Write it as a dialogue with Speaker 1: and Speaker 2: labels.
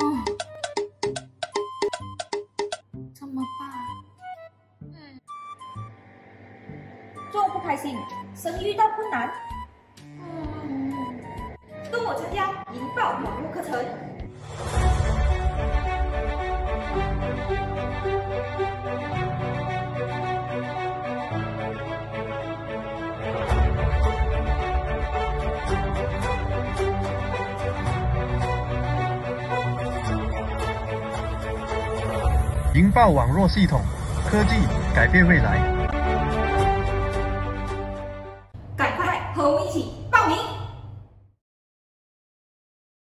Speaker 1: 嗯，怎么办？嗯，做不开心，生意遇到困难。嗯，跟我参加，引爆网络课程。
Speaker 2: 赢爆网络系统科技改变未来。赶快和我们一起报名。